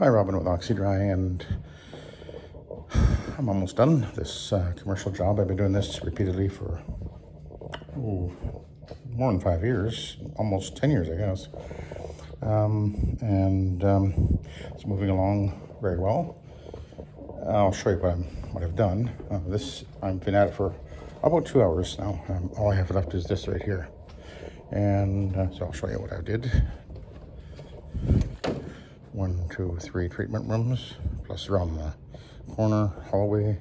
Hi, Robin with OxyDry, and I'm almost done this uh, commercial job. I've been doing this repeatedly for more than five years, almost 10 years, I guess. Um, and um, it's moving along very well. I'll show you what, I'm, what I've done. Uh, this I've been at it for about two hours now. Um, all I have left is this right here. And uh, so I'll show you what I did one, two, three treatment rooms, plus around the corner hallway.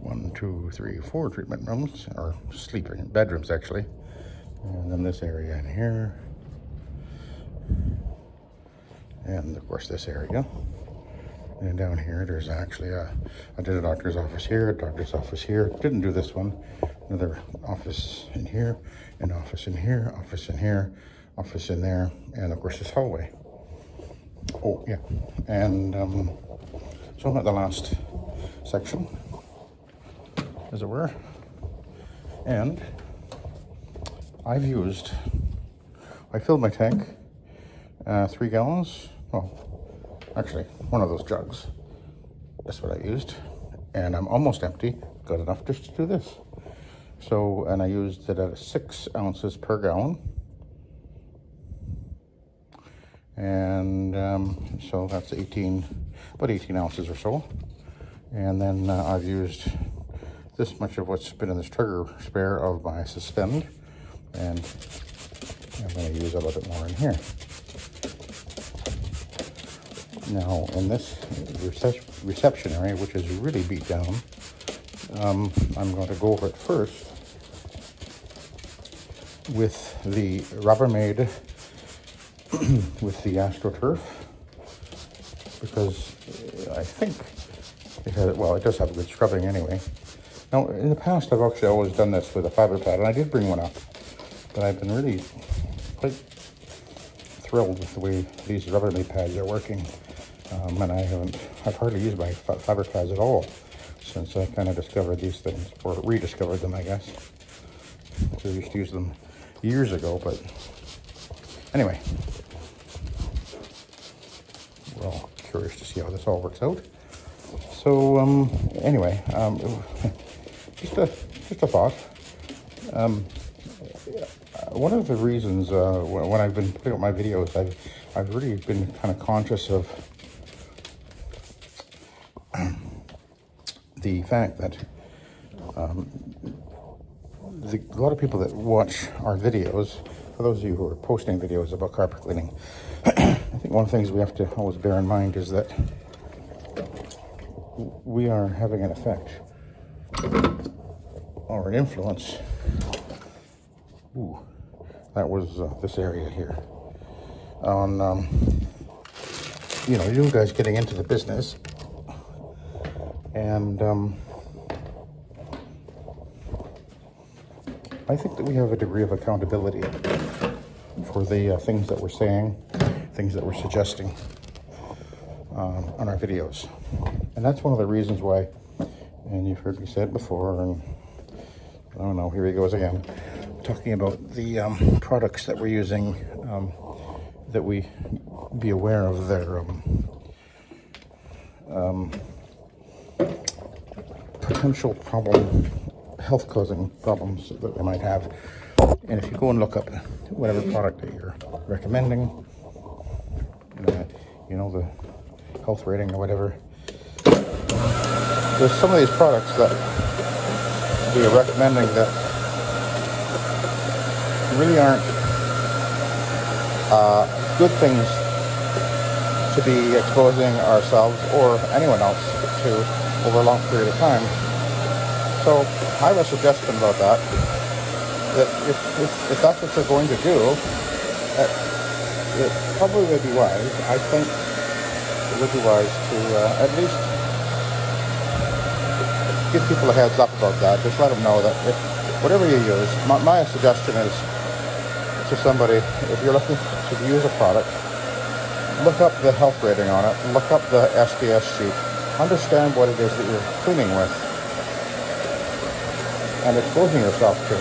One, two, three, four treatment rooms, or sleeping bedrooms actually. And then this area in here. And of course this area. And down here, there's actually a, I did a doctor's office here, a doctor's office here. Didn't do this one. Another office in here, an office in here, office in here, office in there, and of course this hallway. Oh, yeah. And um, so I'm at the last section, as it were. And I've used, I filled my tank, uh, three gallons, well, actually one of those jugs. That's what I used. And I'm almost empty, got enough just to do this. So, and I used it at six ounces per gallon. And um, so that's 18, about 18 ounces or so. And then uh, I've used this much of what's been in this trigger spare of my suspend. And I'm gonna use a little bit more in here. Now, in this reception area, which is really beat down, um, I'm going to go over it first with the Rubbermaid with the AstroTurf because I think it has, well, it does have a good scrubbing anyway. Now, in the past, I've actually always done this with a fiber pad, and I did bring one up, but I've been really quite thrilled with the way these Rubbermaid pads are working. Um, and I haven't, I've hardly used my fiber pads at all since I kind of discovered these things, or rediscovered them, I guess. So I used to use them years ago, but anyway. Well, curious to see how this all works out. So, um, anyway, um, just a, just a thought. Um, one of the reasons uh, when I've been putting up my videos, I've, I've really been kind of conscious of the fact that um, the, a lot of people that watch our videos, for those of you who are posting videos about carpet cleaning, I think one of the things we have to always bear in mind is that we are having an effect or an influence. Ooh, that was uh, this area here. On, um, you know, you guys getting into the business and um, I think that we have a degree of accountability for the uh, things that we're saying, things that we're suggesting um, on our videos. And that's one of the reasons why, and you've heard me say it before, and I don't know, here he goes again, talking about the um, products that we're using, um, that we be aware of their um, um, potential problem, health causing problems that they might have. And if you go and look up whatever product that you're recommending, you know, the health rating or whatever, there's some of these products that we are recommending that really aren't uh, good things to be exposing ourselves or anyone else to over a long period of time. So I have a suggestion about that. That if, if, if that's what you're going to do, it probably would be wise. I think it would be wise to uh, at least give people a heads up about that. Just let them know that if whatever you use, my, my suggestion is to somebody, if you're looking to use a product, look up the health rating on it, look up the SDS sheet, understand what it is that you're cleaning with and exposing yourself to.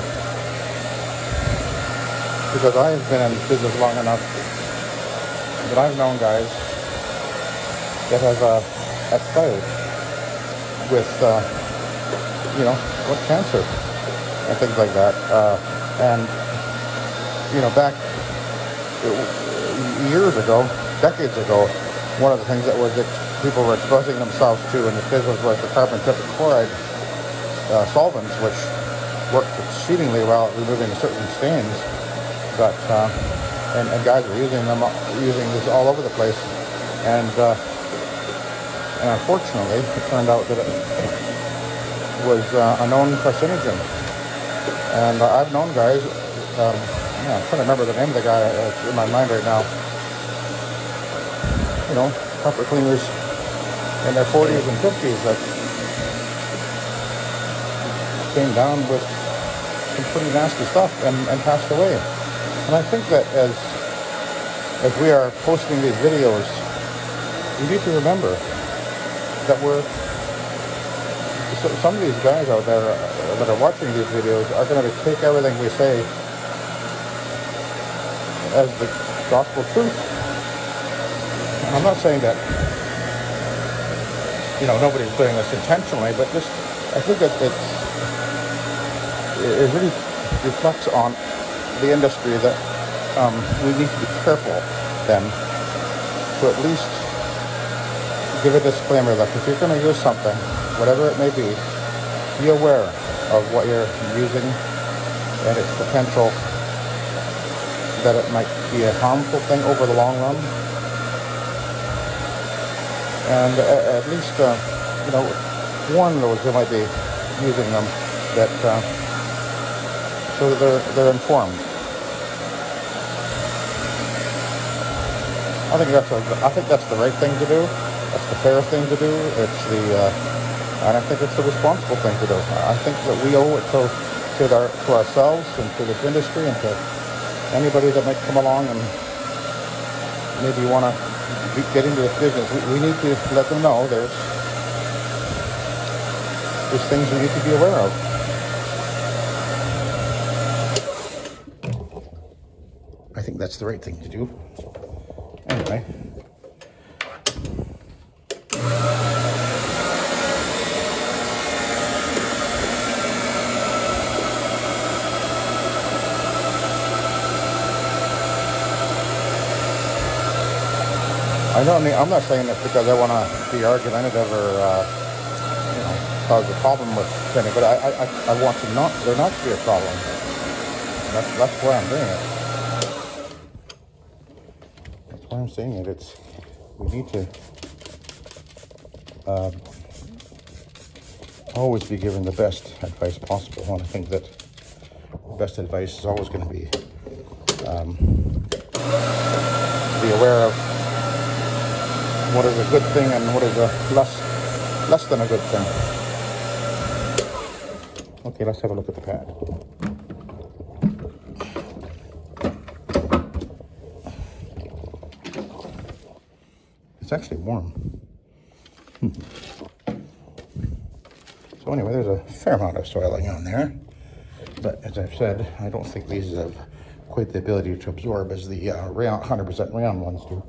because I've been in business long enough that I've known guys that have uh, expired with, uh, you know, what cancer and things like that. Uh, and, you know, back years ago, decades ago, one of the things that was people were exposing themselves to in the business was the carbon tetrachloride uh, solvents, which exceedingly well at removing certain stains. But uh, and, and, guys were using them, using this all over the place, and uh, and unfortunately, it turned out that it was uh, a known carcinogen. And uh, I've known guys. Um, yeah, I'm trying to remember the name of the guy. It's in my mind right now. You know, carpet cleaners in their 40s and 50s that came down with some pretty nasty stuff and, and passed away. And I think that as as we are posting these videos, we need to remember that we're so some of these guys out there that are watching these videos are going to take everything we say as the gospel truth. I'm not saying that you know nobody's doing this intentionally, but just I think that it's it really reflects on the industry that um, we need to be careful then to at least give a disclaimer that if you're going to use something, whatever it may be, be aware of what you're using and its potential that it might be a harmful thing over the long run. And at least, uh, you know, warn those who might be using them that uh, so they're they're informed. I think that's a, I think that's the right thing to do. That's the fair thing to do. It's the uh, and I think it's the responsible thing to do. I think that we owe it to to, our, to ourselves and to this industry and to anybody that might come along and maybe want to get into this business. We, we need to let them know there's there's things we need to be aware of. That's the right thing to do. Anyway. I know. I mean, I'm not saying this because I want to be argumentative or, uh, you know, cause a problem with anybody. I, I, I want to not there not to be a problem. That's that's why I'm doing it. I'm saying it. It's we need to um, always be given the best advice possible, and I think that the best advice is always going to be um, be aware of what is a good thing and what is a less less than a good thing. Okay, let's have a look at the pad. It's actually warm. Hmm. So anyway, there's a fair amount of soiling on there. But as I've said, I don't think these have quite the ability to absorb as the uh, 100% rayon ones do.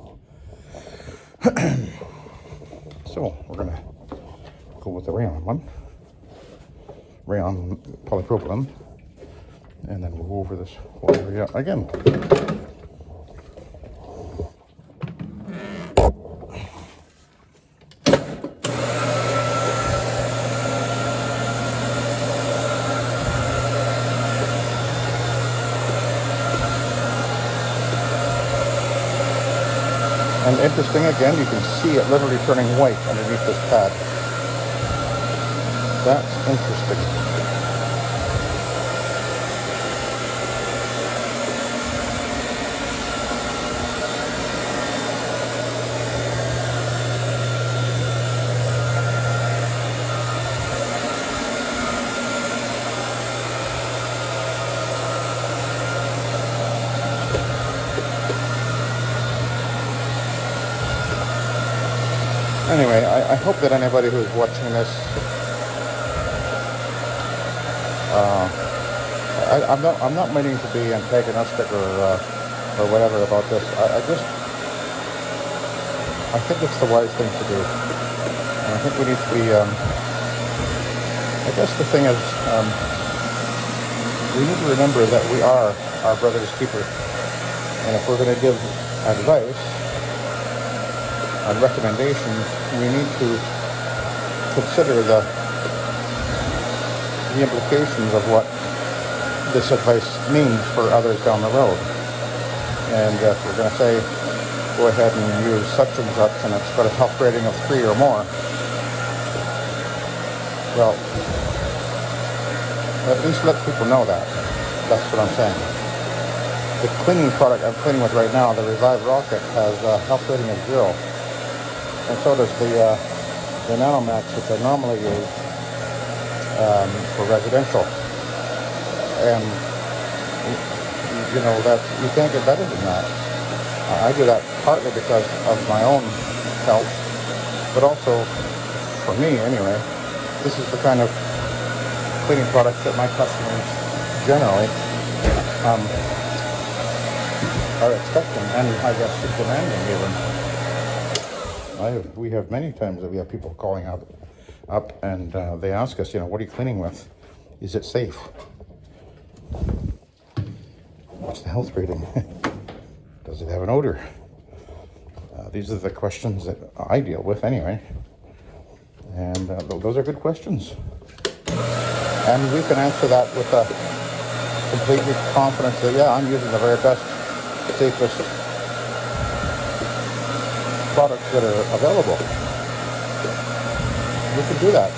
so we're going to go with the rayon one. Rayon polypropylene. And then we'll go over this whole area again. Interesting again, you can see it literally turning white underneath this pad. That's interesting. Anyway, I, I, hope that anybody who's watching this uh, I, I'm not I'm not meaning to be antagonistic or uh, or whatever about this. I, I just I think it's the wise thing to do. And I think we need to be. Um, I guess the thing is, um, we need to remember that we are our brother's keeper, and if we're going to give advice recommendations, we need to consider the the implications of what this advice means for others down the road. And if we're going to say, go ahead and use such and such and it's got a health rating of three or more, well, at least let people know that. That's what I'm saying. The cleaning product I'm cleaning with right now, the Revive Rocket, has a health rating of zero. And so does the, uh, the Nanomax, which I normally use um, for residential. And, you know, that you can't get better than that. I do that partly because of my own health, but also, for me anyway, this is the kind of cleaning products that my customers generally um, are expecting and I guess demanding even. I have, we have many times that we have people calling up, up and uh, they ask us, you know, what are you cleaning with? Is it safe? What's the health rating? Does it have an odor? Uh, these are the questions that I deal with anyway. And uh, those are good questions. And we can answer that with a completely confidence that, yeah, I'm using the very best, safest that are available. We can do that.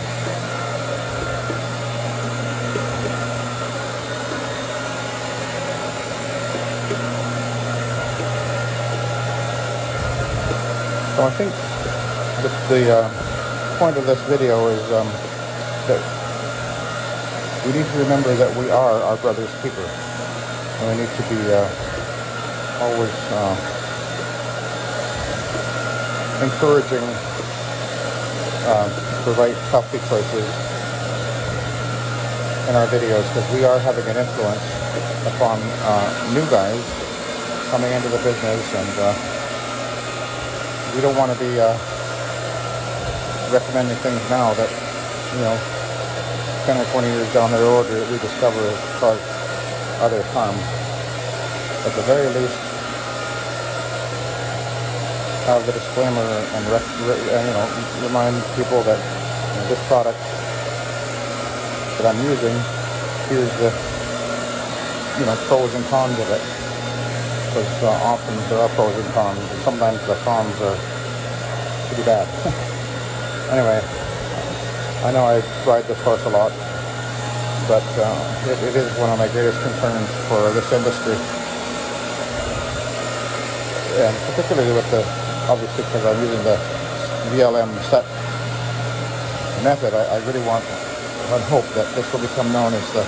So I think that the uh, point of this video is um, that we need to remember that we are our brother's keeper. And we need to be uh, always uh, encouraging uh, the right healthy choices in our videos because we are having an influence upon uh, new guys coming into the business and uh, we don't want to be uh, recommending things now that, you know, 10 or 20 years down the road we discover cause other harm. At the very least, have the disclaimer and, and you know remind people that you know, this product that I'm using, here's the you know pros and cons of it. Because uh, often there are pros and cons, and sometimes the cons are pretty bad. anyway. I know I ride this horse a lot, but uh, it, it is one of my greatest concerns for this industry. And particularly with the, obviously because I'm using the VLM SETT method, I, I really want and hope that this will become known as the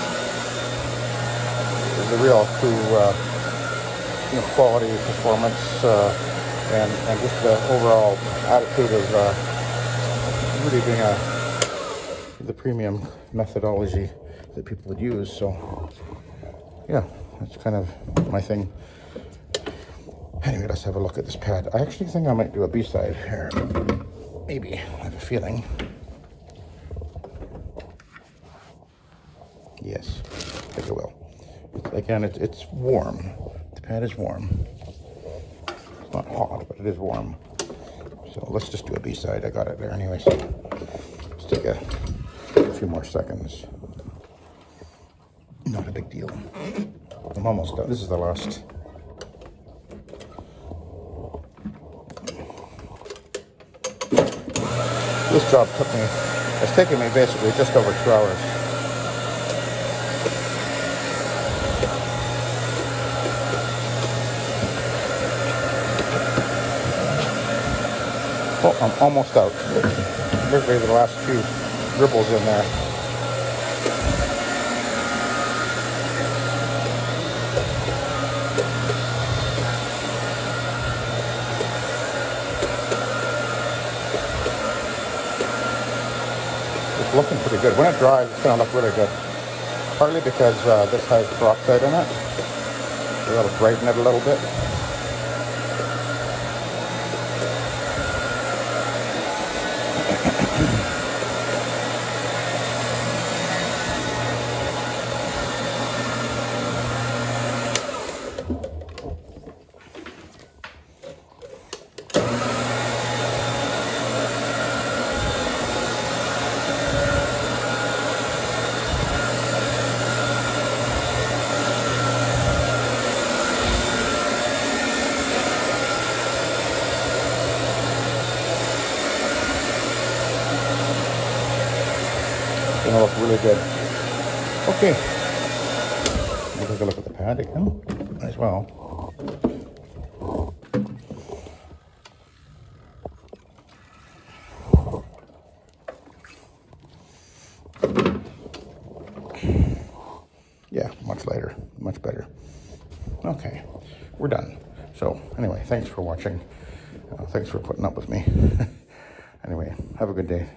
the real true uh, you know, quality, performance, uh, and, and just the overall attitude of uh, really being a the premium methodology that people would use. So yeah, that's kind of my thing. Anyway, let's have a look at this pad. I actually think I might do a B-side here. Maybe, I have a feeling. Yes, I think I will. Again, it's, it's warm. The pad is warm. It's not hot, but it is warm. So let's just do a B-side. I got it there anyway. So let's take a few more seconds. Not a big deal. I'm almost done. This is the last. This job took me, it's taken me basically just over two hours. Oh, I'm almost out. Literally the last few dribbles in there. Looking pretty good. When it dries, it's going to look really good. partly because uh, this has peroxide in it. That'll brighten it a little bit. Gonna look really good. Okay. We'll take a look at the pad again as well. Yeah, much lighter, much better. Okay, we're done. So anyway, thanks for watching. Uh, thanks for putting up with me. anyway, have a good day.